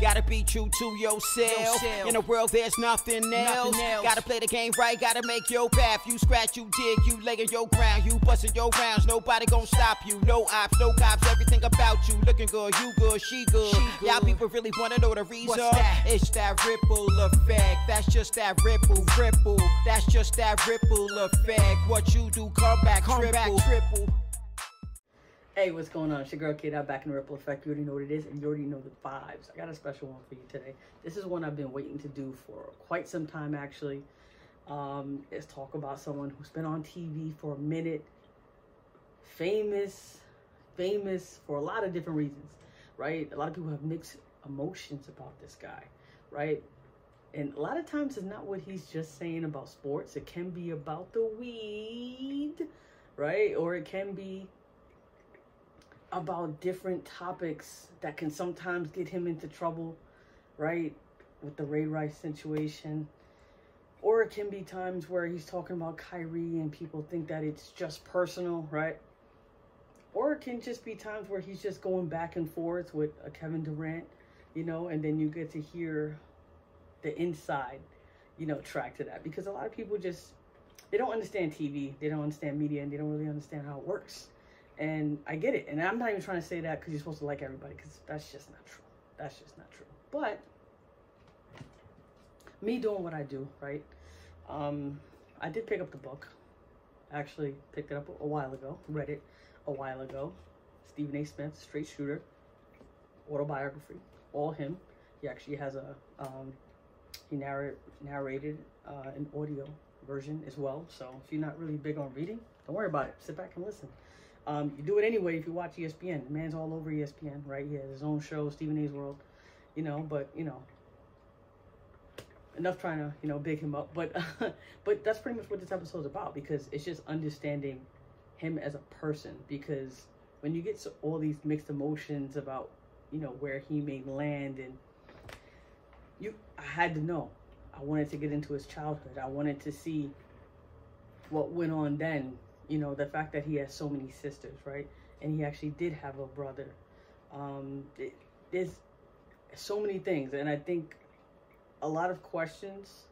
Gotta be true to yourself. In a world, there's nothing else. Gotta play the game right, gotta make your path. You scratch, you dig, you lay in your ground, you bustin' your rounds. Nobody gon' stop you. No ops, no cops, everything about you. Looking good, you good, she good. Y'all people really wanna know the reason. It's that ripple effect. That's just that ripple, ripple. That's just that ripple effect. What you do, come back, come triple. back, triple. Hey, what's going on? It's your girl KDot back in the Ripple Effect. You already know what it is, and you already know the vibes. I got a special one for you today. This is one I've been waiting to do for quite some time, actually. Um, is talk about someone who's been on TV for a minute, famous, famous for a lot of different reasons, right? A lot of people have mixed emotions about this guy, right? And a lot of times it's not what he's just saying about sports. It can be about the weed, right? Or it can be about different topics that can sometimes get him into trouble, right? With the Ray Rice situation. Or it can be times where he's talking about Kyrie and people think that it's just personal, right? Or it can just be times where he's just going back and forth with a Kevin Durant, you know, and then you get to hear the inside, you know, track to that. Because a lot of people just, they don't understand TV, they don't understand media, and they don't really understand how it works and I get it. And I'm not even trying to say that because you're supposed to like everybody because that's just not true. That's just not true. But me doing what I do, right? Um, I did pick up the book. Actually picked it up a while ago. Read it a while ago. Stephen A. Smith, Straight Shooter, autobiography, all him. He actually has a um, he narrate, narrated uh, an audio version as well. So if you're not really big on reading, don't worry about it. Sit back and listen. Um, you do it anyway if you watch ESPN. The man's all over ESPN, right? He has his own show, Stephen A's World, you know. But you know, enough trying to you know big him up. But but that's pretty much what this episode's about because it's just understanding him as a person. Because when you get all these mixed emotions about you know where he may land and you, I had to know. I wanted to get into his childhood. I wanted to see what went on then you know, the fact that he has so many sisters, right? And he actually did have a brother. Um, it, there's so many things, and I think a lot of questions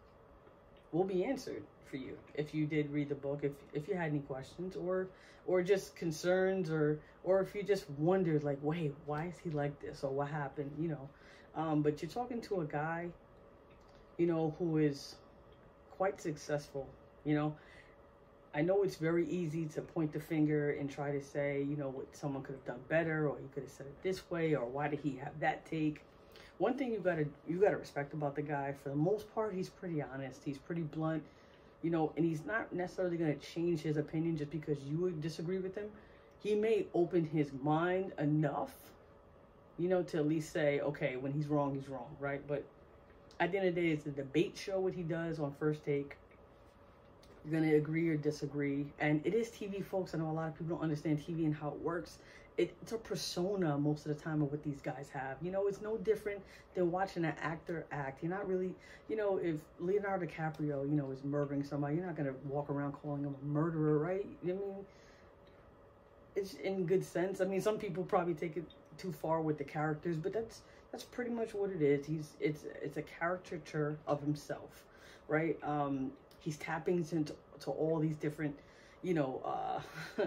will be answered for you if you did read the book. If if you had any questions, or or just concerns, or or if you just wondered, like, wait, why is he like this, or what happened, you know? Um, but you're talking to a guy, you know, who is quite successful, you know I know it's very easy to point the finger and try to say, you know, what someone could have done better, or he could have said it this way, or why did he have that take? One thing you gotta you gotta respect about the guy, for the most part, he's pretty honest. He's pretty blunt, you know, and he's not necessarily gonna change his opinion just because you would disagree with him. He may open his mind enough, you know, to at least say, okay, when he's wrong, he's wrong, right? But at the end of the day, it's a debate show what he does on First Take you're going to agree or disagree. And it is TV, folks. I know a lot of people don't understand TV and how it works. It, it's a persona most of the time of what these guys have. You know, it's no different than watching an actor act. You're not really, you know, if Leonardo DiCaprio, you know, is murdering somebody, you're not going to walk around calling him a murderer, right? I mean, it's in good sense. I mean, some people probably take it too far with the characters, but that's that's pretty much what it is. He's it's it's a caricature of himself, right? Um, he's tapping into to all these different you know uh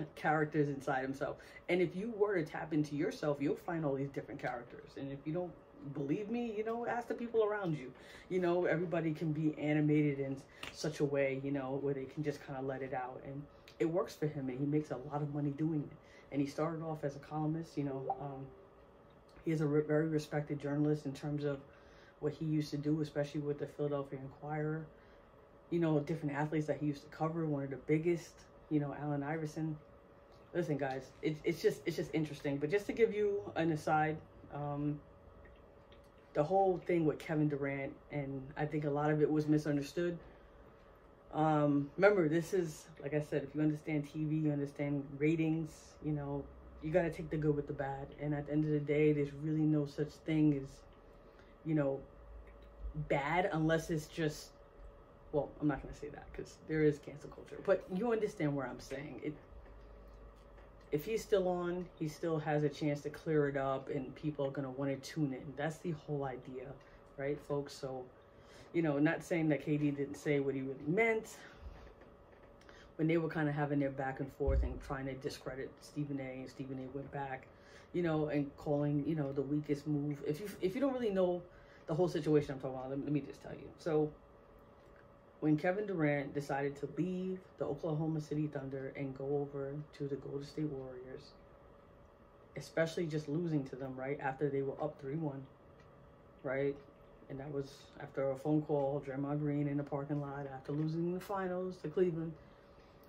characters inside himself and if you were to tap into yourself you'll find all these different characters. And if you don't believe me you know ask the people around you. You know everybody can be animated in such a way you know where they can just kind of let it out. And it works for him and he makes a lot of money doing it. And he started off as a columnist you know um, he is a re- very respected journalist in terms of what he used to do especially with the philadelphia inquirer you know, different athletes that he used to cover. One of the biggest, you know, Allen Iverson. Listen, guys, it's it's just it's just interesting. But just to give you an aside, um, the whole thing with Kevin Durant, and I think a lot of it was misunderstood. Um, remember, this is like I said, if you understand TV, you understand ratings. You know, you got to take the good with the bad. And at the end of the day, there's really no such thing as, you know, bad unless it's just well, I'm not going to say that because there is cancel culture, but you understand where I'm saying it. if he's still on, he still has a chance to clear it up and people are going to want to tune in. That's the whole idea, right, folks? So, you know, not saying that KD didn't say what he really meant when they were kind of having their back and forth and trying to discredit Stephen A. and Stephen A. went back, you know, and calling, you know, the weakest move. If you if you don't really know the whole situation I'm talking about, let, let me just tell you. So, when Kevin Durant decided to leave the Oklahoma City Thunder and go over to the Golden State Warriors, especially just losing to them right after they were up 3 1, right? And that was after a phone call, Draymond Green in the parking lot after losing the finals to Cleveland.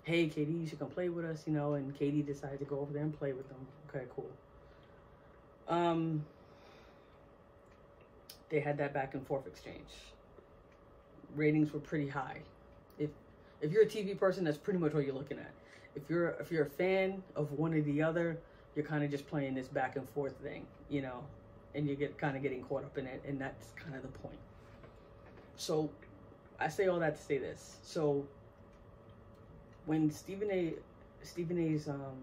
Hey, KD, you should come play with us, you know. And KD decided to go over there and play with them. Okay, cool. Um, they had that back and forth exchange ratings were pretty high. If if you're a TV person, that's pretty much what you're looking at. If you're if you're a fan of one or the other, you're kind of just playing this back and forth thing, you know, and you get kind of getting caught up in it, and that's kind of the point. So, I say all that to say this. So, when Stephen A. Stephen A's um,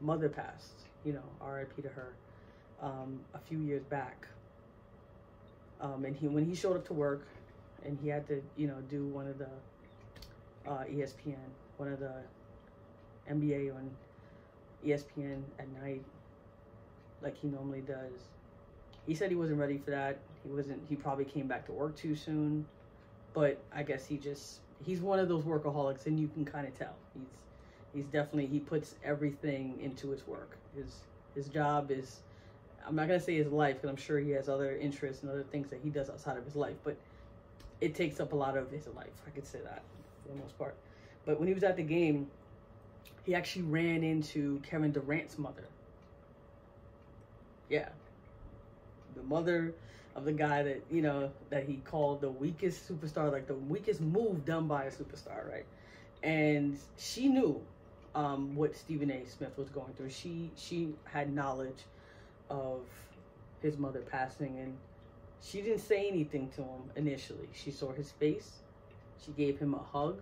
mother passed, you know, R.I.P. to her, um, a few years back, um, and he when he showed up to work, and he had to, you know, do one of the uh, ESPN, one of the NBA on ESPN at night, like he normally does. He said he wasn't ready for that. He wasn't. He probably came back to work too soon, but I guess he just he's one of those workaholics, and you can kind of tell he's he's definitely he puts everything into his work. His his job is I'm not gonna say his life because I'm sure he has other interests and other things that he does outside of his life, but it takes up a lot of his life. I could say that for the most part. But when he was at the game, he actually ran into Kevin Durant's mother. Yeah. The mother of the guy that, you know, that he called the weakest superstar, like the weakest move done by a superstar, right? And she knew um, what Stephen A. Smith was going through. She she had knowledge of his mother passing and she didn't say anything to him initially. She saw his face. She gave him a hug.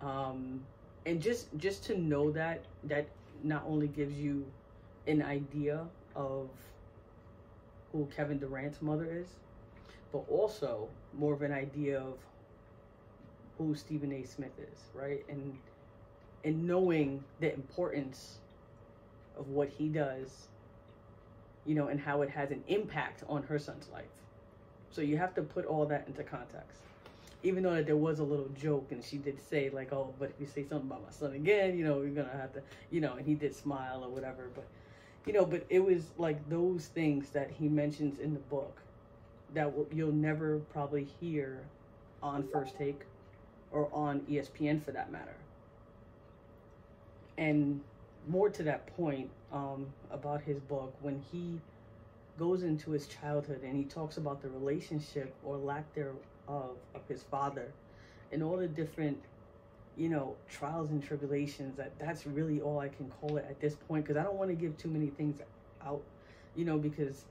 Um, and just just to know that that not only gives you an idea of who Kevin Durant's mother is, but also more of an idea of who Stephen A. Smith is, right? And and knowing the importance of what he does you know, and how it has an impact on her son's life. So you have to put all that into context. Even though that there was a little joke, and she did say like, "Oh, but if you say something about my son again, you know, we're gonna have to," you know, and he did smile or whatever. But you know, but it was like those things that he mentions in the book that you'll never probably hear on First Take or on ESPN for that matter. And more to that point um, about his book, when he goes into his childhood and he talks about the relationship or lack thereof of his father and all the different you know trials and tribulations that that's really all i can call it at this point because i don't want to give too many things out you know because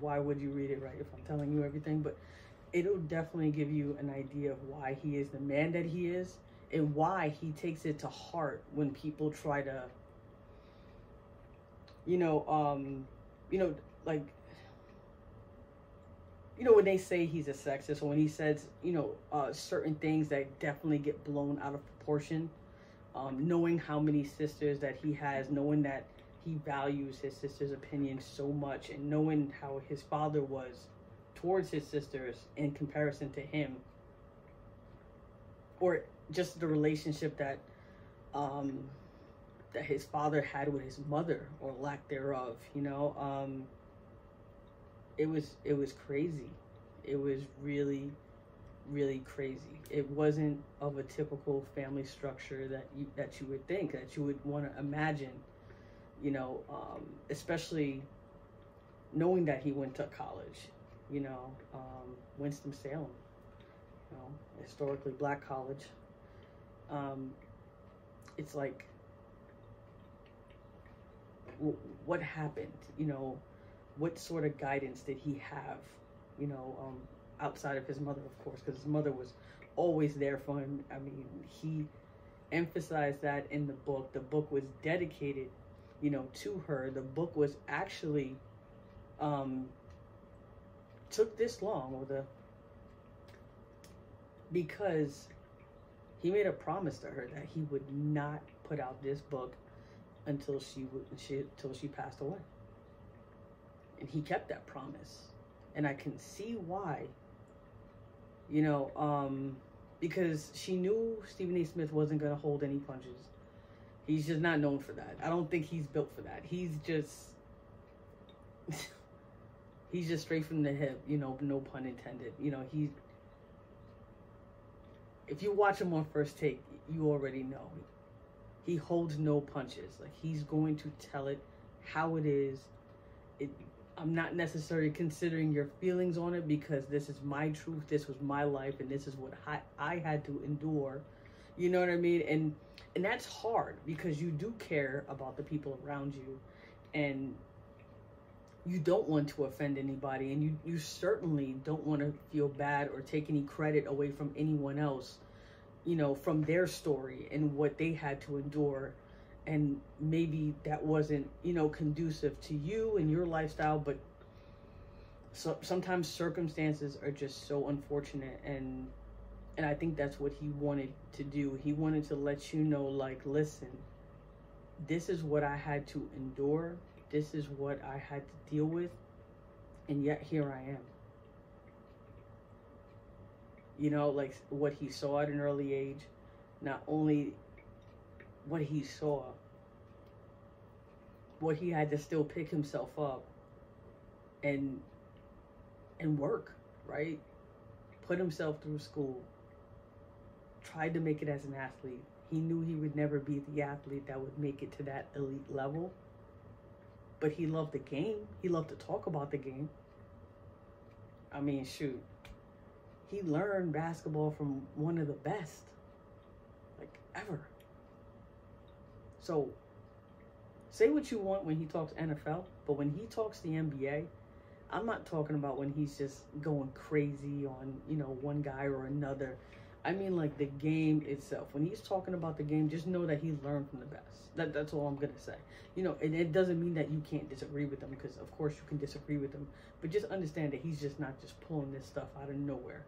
why would you read it right if i'm telling you everything? But it'll definitely give you an idea of why he is the man that he is and why he takes it to heart when people try to you know um you know like you know when they say he's a sexist or when he says you know uh, certain things that definitely get blown out of proportion um, knowing how many sisters that he has knowing that he values his sister's opinion so much and knowing how his father was towards his sisters in comparison to him or just the relationship that um, that his father had with his mother or lack thereof you know um, it was it was crazy. It was really really crazy. It wasn't of a typical family structure that you that you would think that you would want to imagine you know um, especially knowing that he went to college you know um, winston-salem you know historically black college. Um, it's like what happened you know what sort of guidance did he have you know um, outside of his mother of course because his mother was always there for him i mean he emphasized that in the book. The book was dedicated, you know, to her. The book was actually um, took this long, or the because he made a promise to her that he would not put out this book until she would she until she passed away. And he kept that promise. And I can see why. You know, um, because she knew Stephen A. Smith wasn't gonna hold any punches. He's just not known for that. I don't think he's built for that. He's just he's just straight from the hip, you know, no pun intended. You know, he if you watch him on first take, you already know. He holds no punches. Like he's going to tell it how it is. It I'm not necessarily considering your feelings on it because this is my truth, this was my life, and this is what I, I had to endure. You know what I mean? And and that's hard because you do care about the people around you and you don't want to offend anybody and you, you certainly don't want to feel bad or take any credit away from anyone else you know from their story and what they had to endure and maybe that wasn't you know conducive to you and your lifestyle but so sometimes circumstances are just so unfortunate and and I think that's what he wanted to do. He wanted to let you know like listen, this is what I had to endure this is what I had to deal with, and yet here I am. You know, like what he saw at an early age, not only what he saw, what he had to still pick himself up and and work, right? Put himself through school. Tried to make it as an athlete. He knew he would never be the athlete that would make it to that elite level but he loved the game. He loved to talk about the game. I mean, shoot. He learned basketball from one of the best, like ever. So, say what you want when he talks NFL, but when he talks the NBA, I'm not talking about when he's just going crazy on, you know, one guy or another. I mean, like the game itself. When he's talking about the game, just know that he learned from the best. That, that's all I'm gonna say. You know, and it doesn't mean that you can't disagree with him because of course you can disagree with him, but just understand that he's just not just pulling this stuff out of nowhere.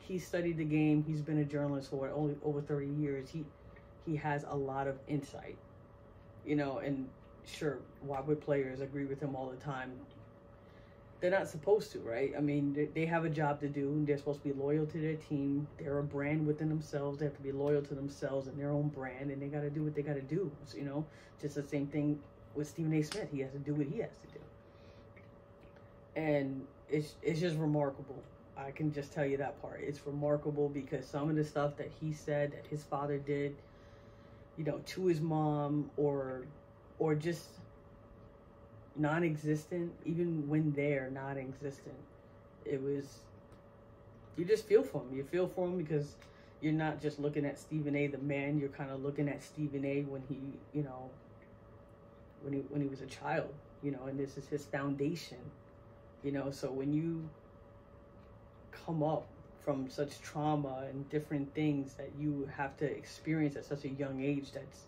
He studied the game. He's been a journalist for only over 30 years. He he has a lot of insight. You know, and sure, why would players agree with him all the time? they're not supposed to, right? I mean, they have a job to do. They're supposed to be loyal to their team. They're a brand within themselves. They have to be loyal to themselves and their own brand, and they got to do what they got to do. So, you know, just the same thing with Stephen A. Smith. He has to do what he has to do, and it's it's just remarkable. I can just tell you that part. It's remarkable because some of the stuff that he said that his father did, you know, to his mom, or or just non-existent even when they're non-existent it was you just feel for him you feel for him because you're not just looking at stephen a the man. You're kind of looking at stephen a when he you know when he when he was a child you know and this is his foundation you know. So when you come up from such trauma and different things that you have to experience at such a young age that's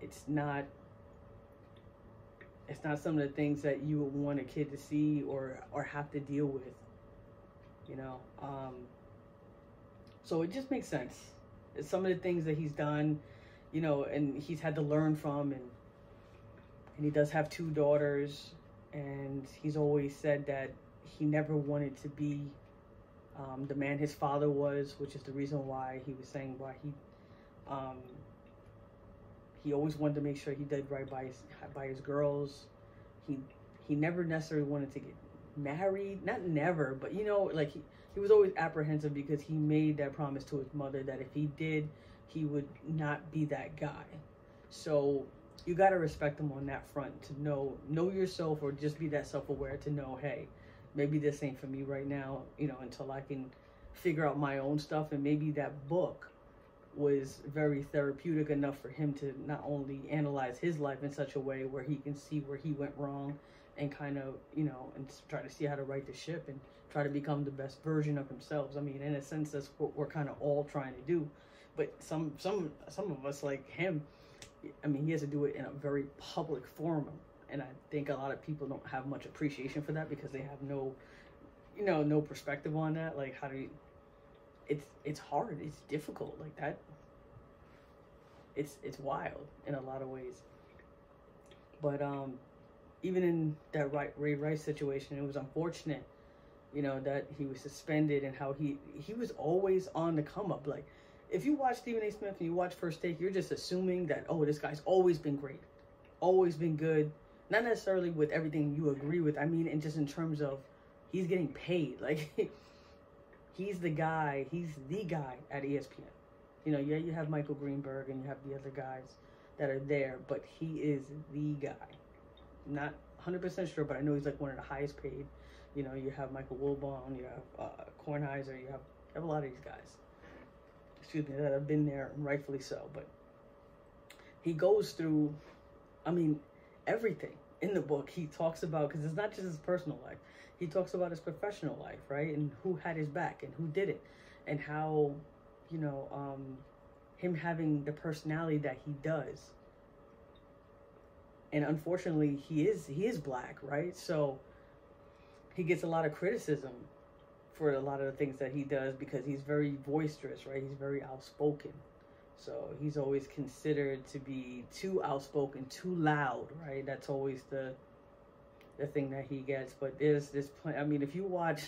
it's not it's not some of the things that you would want a kid to see or or have to deal with you know? Um, so it just makes sense. It's some of the things that he's done you know and he's had to learn from and and he does have two daughters and he's always said that he never wanted to be um, the man his father was which is the reason why he was saying why he um, he always wanted to make sure he did right by his by his girls. He he never necessarily wanted to get married. Not never, but you know, like he, he was always apprehensive because he made that promise to his mother that if he did, he would not be that guy. So you gotta respect him on that front to know know yourself or just be that self aware to know, hey, maybe this ain't for me right now, you know, until I can figure out my own stuff. And maybe that book was very therapeutic enough for him to not only analyze his life in such a way where he can see where he went wrong and kind of, you know, and try to see how to right the ship and try to become the best version of himself. I mean, in a sense, that's what we're kind of all trying to do. But some some some of us like him, I mean, he has to do it in a very public forum, and I think a lot of people don't have much appreciation for that because they have no, you know, no perspective on that. Like, how do you? It's it's hard. It's difficult. Like that. It's it's wild in a lot of ways. But um, even in that right Ray Rice situation, it was unfortunate, you know, that he was suspended and how he he was always on the come up. Like, if you watch Stephen A. Smith and you watch First Take, you're just assuming that oh, this guy's always been great, always been good. Not necessarily with everything you agree with. I mean, and just in terms of he's getting paid. Like, he's the guy. He's the guy at ESPN. You know, yeah, you have Michael Greenberg and you have the other guys that are there, but he is the guy not 100% sure, but I know he's like one of the highest paid. You know, you have Michael Wilbon, you have uh, Kornheiser, you have, you have a lot of these guys. Excuse me, that have been there, rightfully so. But he goes through, I mean, everything in the book. He talks about because it's not just his personal life. He talks about his professional life, right, and who had his back and who did it, and how, you know, um, him having the personality that he does. And unfortunately he is he is black right? So he gets a lot of criticism for a lot of the things that he does because he's very boisterous right? He's very outspoken so he's always considered to be too outspoken too loud right that's always the the thing that he gets but there's this i mean if you watch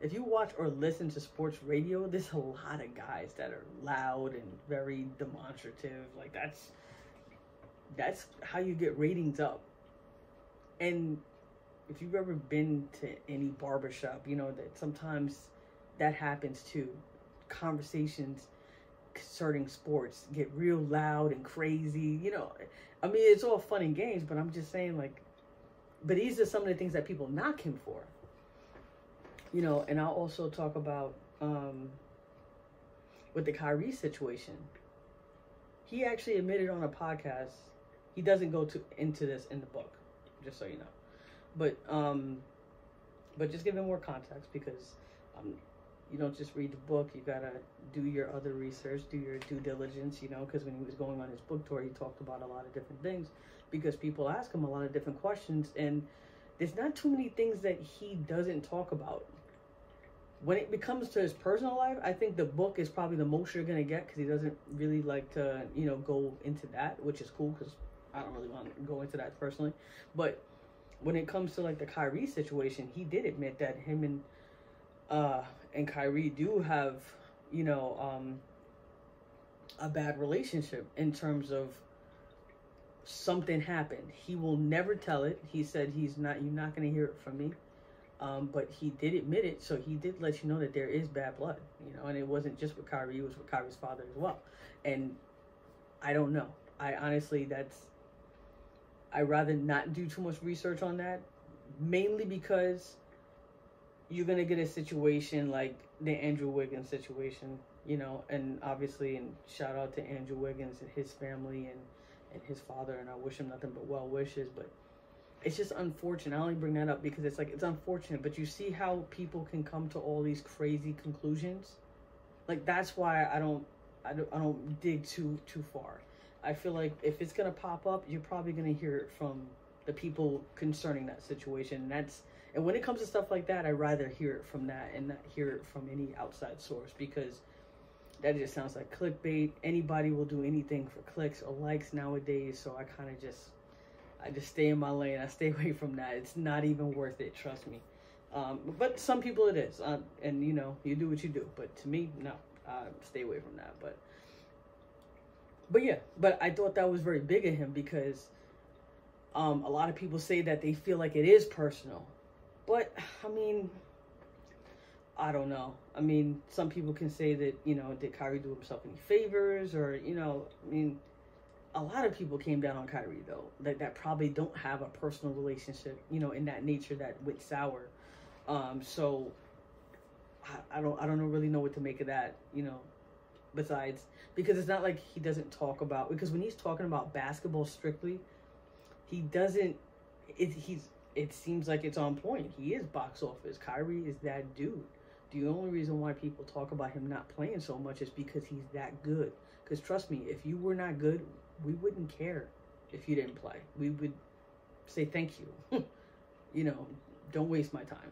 if you watch or listen to sports radio there's a lot of guys that are loud and very demonstrative like that's that's how you get ratings up. And if you've ever been to any barbershop, you know that sometimes that happens too. Conversations concerning sports get real loud and crazy. You know, I mean, it's all fun and games, but I'm just saying, like, but these are some of the things that people knock him for. You know, and I'll also talk about um, with the Kyrie situation. He actually admitted on a podcast he doesn't go to into this in the book, just so you know. But um, but just give him more context because um, you don't just read the book. You gotta do your other research, do your due diligence. You know, because when he was going on his book tour, he talked about a lot of different things because people ask him a lot of different questions, and there's not too many things that he doesn't talk about. When it becomes to his personal life, I think the book is probably the most you're gonna get because he doesn't really like to, you know, go into that, which is cool because I don't really want to go into that personally, but when it comes to like the Kyrie situation, he did admit that him and uh and Kyrie do have, you know, um a bad relationship in terms of something happened. He will never tell it. He said he's not you're not going to hear it from me. Um, but he did admit it, so he did let you know that there is bad blood, you know, and it wasn't just with Kyrie, it was with Kyrie's father as well. And I don't know. I honestly, that's I rather not do too much research on that, mainly because you're gonna get a situation like the Andrew Wiggins situation, you know, and obviously, and shout out to Andrew Wiggins and his family and and his father, and I wish him nothing but well wishes, but it's just unfortunate. I only bring that up because it's like it's unfortunate, but you see how people can come to all these crazy conclusions. Like that's why I don't I don't I don't dig too too far. I feel like if it's gonna pop up, you're probably gonna hear it from the people concerning that situation. And that's and when it comes to stuff like that, I rather hear it from that and not hear it from any outside source because that just sounds like clickbait. Anybody will do anything for clicks or likes nowadays, so I kind of just I just stay in my lane. I stay away from that. It's not even worth it. Trust me. Um, but some people it is, uh, and you know you do what you do. But to me, no, stay away from that. But but yeah, but I thought that was very big of him because um, a lot of people say that they feel like it is personal. But I mean, I don't know. I mean, some people can say that, you know, did Kyrie do himself any favors or, you know, I mean, a lot of people came down on Kyrie though, that, that probably don't have a personal relationship, you know, in that nature that went sour. Um, so I, I don't I don't really know what to make of that, you know, besides because it's not like he doesn't talk about because when he's talking about basketball strictly, he doesn't. It he's it seems like it's on point. He is box office. Kyrie is that dude. The only reason why people talk about him not playing so much is because he's that good. Because trust me, if you were not good, we wouldn't care if you didn't play. We would say thank you. you know, don't waste my time.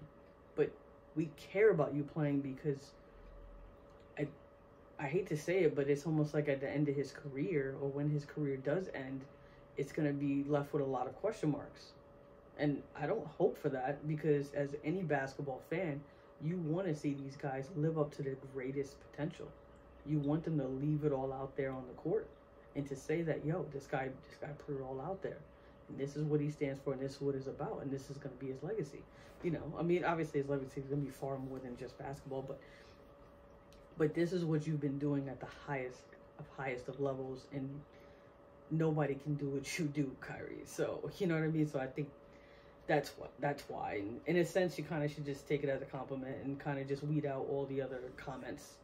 But we care about you playing because I I hate to say it, but it's almost like at the end of his career or when his career does end, it's going to be left with a lot of question marks. And I don't hope for that because as any basketball fan, you want to see these guys live up to their greatest potential. You want them to leave it all out there on the court and to say that, yo, this guy this guy put it all out there. And this is what he stands for and this is what it's about and this is gonna be his legacy. You know, I mean obviously his legacy is gonna be far more than just basketball, but but this is what you've been doing at the highest of highest of levels and nobody can do what you do, Kyrie. So you know what I mean? So I think that's what that's why. And in a sense, you kind of should just take it as a compliment and kind of just weed out all the other comments.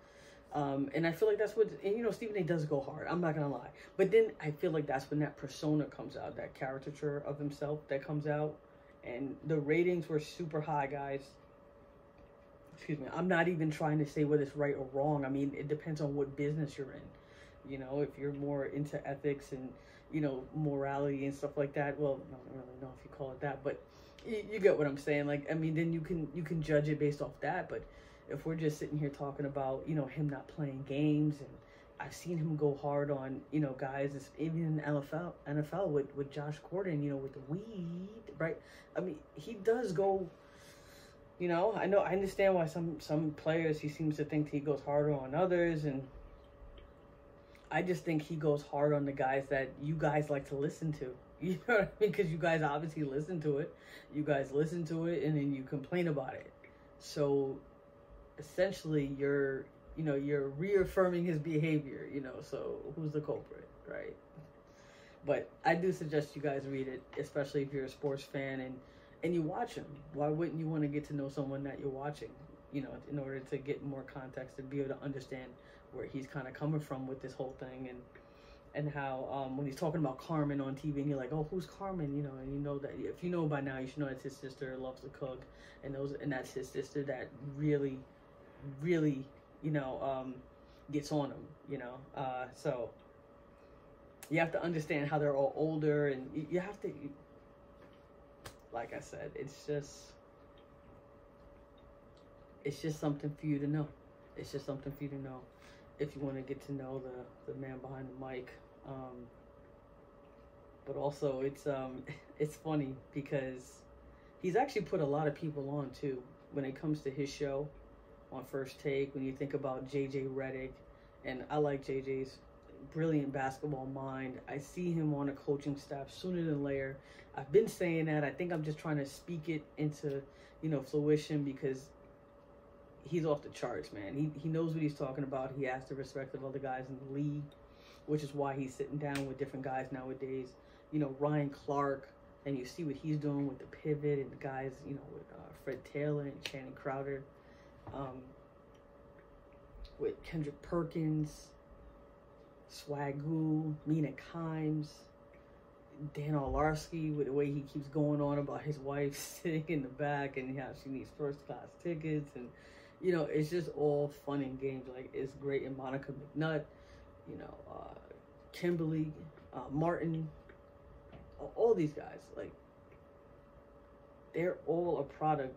Um, and I feel like that's what and, you know. Stephen A. does go hard. I'm not gonna lie, but then I feel like that's when that persona comes out, that caricature of himself that comes out, and the ratings were super high, guys. Excuse me. I'm not even trying to say whether it's right or wrong. I mean, it depends on what business you're in. You know, if you're more into ethics and you know morality and stuff like that. Well, I don't really know if you call it that, but you, you get what I'm saying. Like, I mean, then you can you can judge it based off that. But if we're just sitting here talking about you know him not playing games and I've seen him go hard on you know guys even in NFL NFL with with Josh Gordon you know with the weed right I mean he does go you know I know I understand why some some players he seems to think he goes harder on others and I just think he goes hard on the guys that you guys like to listen to. You know what I mean? Because you guys obviously listen to it. You guys listen to it and then you complain about it. So essentially you're you know you're reaffirming his behavior you know so who's the culprit right? But i do suggest you guys read it especially if you're a sports fan and and you watch him. Why wouldn't you want to get to know someone that you're watching you know in order to get more context and be able to understand where he's kind of coming from with this whole thing and and how um, when he's talking about Carmen on TV and you're like, oh, who's Carmen? You know, and you know that if you know by now, you should know that's his sister loves to cook, and those and that's his sister that really really, you know, um, gets on them, you know. Uh, so you have to understand how they're all older, and you have to, like I said, it's just, it's just something for you to know. It's just something for you to know if you want to get to know the the man behind the mic. Um, but also, it's um, it's funny because he's actually put a lot of people on too when it comes to his show on first take when you think about JJ Redick, and I like JJ's brilliant basketball mind. I see him on a coaching staff sooner than later. I've been saying that. I think I'm just trying to speak it into, you know, fruition because he's off the charts, man. He he knows what he's talking about. He has the respect of other guys in the league, which is why he's sitting down with different guys nowadays. You know, Ryan Clark, and you see what he's doing with the pivot and the guys, you know, with uh, Fred Taylor and Channing Crowder um, with Kendrick Perkins, Swagoo, Mina Kimes, Dan Orlovsky with the way he keeps going on about his wife sitting in the back and how she needs first class tickets and you know it's just all fun and games like it's great and Monica McNutt you know uh, Kimberly uh, Martin all these guys like they're all a product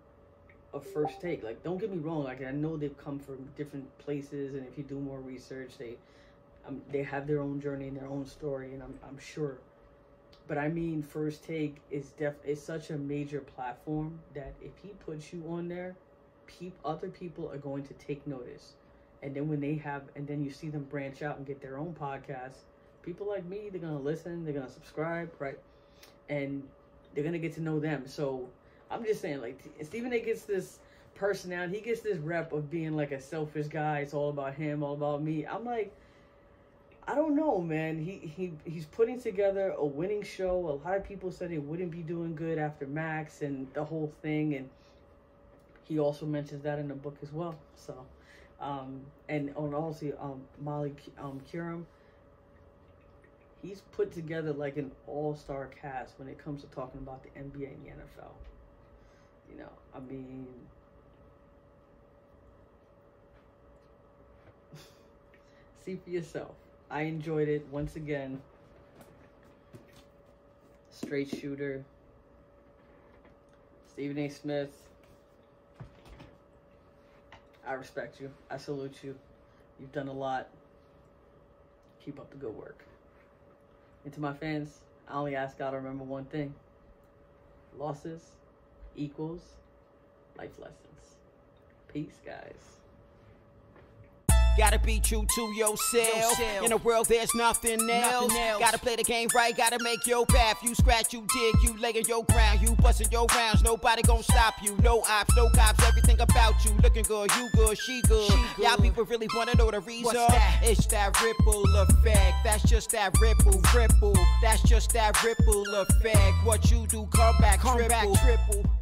of first take. Like, don't get me wrong. Like, I know they've come from different places, and if you do more research, they um, they have their own journey and their own story, and I'm I'm sure. But I mean, first take is def is such a major platform that if he puts you on there, peop other people are going to take notice, and then when they have, and then you see them branch out and get their own podcast, people like me, they're gonna listen, they're gonna subscribe, right, and they're gonna get to know them. So I'm just saying, like Stephen A. gets this personality. He gets this rep of being like a selfish guy. It's all about him, all about me. I'm like, I don't know, man. He he he's putting together a winning show. A lot of people said he wouldn't be doing good after Max and the whole thing, and he also mentions that in the book as well. So, um, and on also um, Molly um, Qerim, he's put together like an all-star cast when it comes to talking about the NBA and the NFL. You know, I mean, see for yourself. I enjoyed it once again. Straight shooter. Stephen A. Smith I respect you. I salute you. You've done a lot. Keep up the good work. And to my fans, I only ask God to remember one thing losses equals life lessons. Peace, guys. Gotta be true to yourself. yourself. In a world, there's nothing else. nothing else. Gotta play the game right, gotta make your path. You scratch, you dig, you laying your ground. You busting your rounds, nobody gon' stop you. No ops, no cops, everything about you. Looking good, you good, she good. Good. Y'all people really wanna know the reason. That? It's that ripple effect. That's just that ripple, ripple. That's just that ripple effect. What you do, come back, come triple. Back, triple.